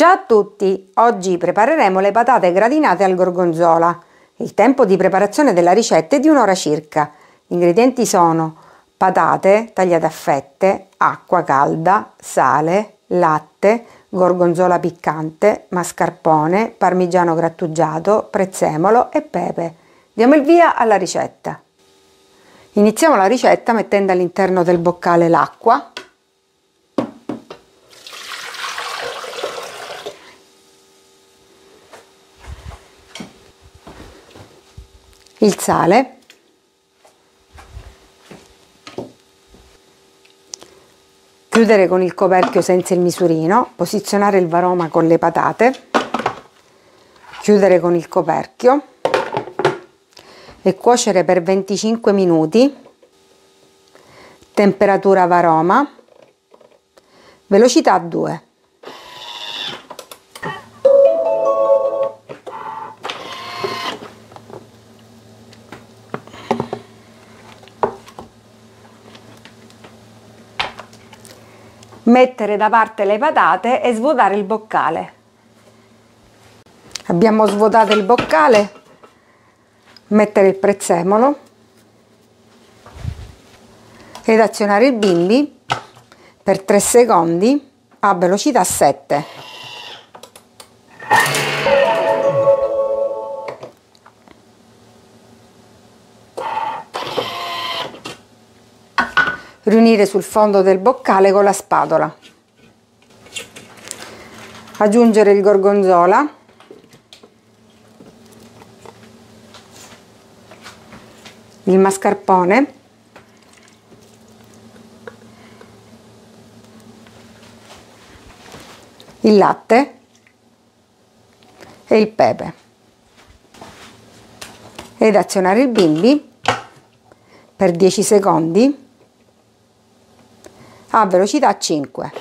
Ciao a tutti! Oggi prepareremo le patate gratinate al gorgonzola. Il tempo di preparazione della ricetta è di un'ora circa. Gli ingredienti sono patate tagliate a fette, acqua calda, sale, latte, gorgonzola piccante, mascarpone, parmigiano grattugiato, prezzemolo e pepe. Diamo il via alla ricetta. Iniziamo la ricetta mettendo all'interno del boccale l'acqua il sale, chiudere con il coperchio senza il misurino, posizionare il varoma con le patate, chiudere con il coperchio. E cuocere per 25 minuti, temperatura varoma, velocità 2. Mettere da parte le patate e svuotare il boccale. Abbiamo svuotato il boccale, mettere il prezzemolo ed azionare il bimbi per 3 secondi a velocità 7. Riunire sul fondo del boccale con la spatola. Aggiungere il gorgonzola. Il mascarpone. Il latte e il pepe ed azionare il bimbi per 10 secondi a velocità 5.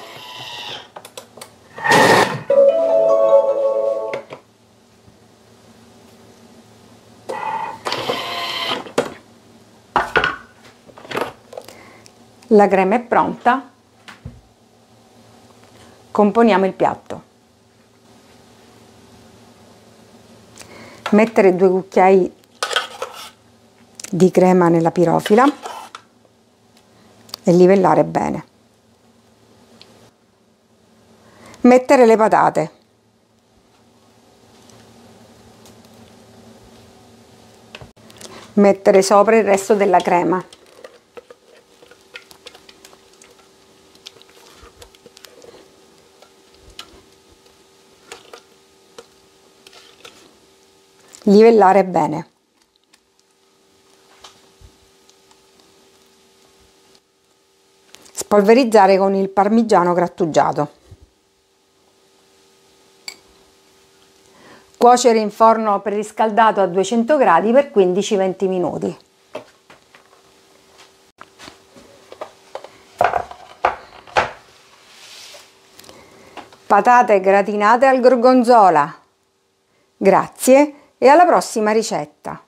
La crema è pronta, componiamo il piatto. Mettere due cucchiai di crema nella pirofila e livellare bene. Mettere le patate. Mettere sopra il resto della crema. Livellare bene. Spolverizzare con il parmigiano grattugiato. Cuocere in forno preriscaldato a 200 gradi per 15-20 minuti. Patate gratinate al gorgonzola. Grazie e alla prossima ricetta!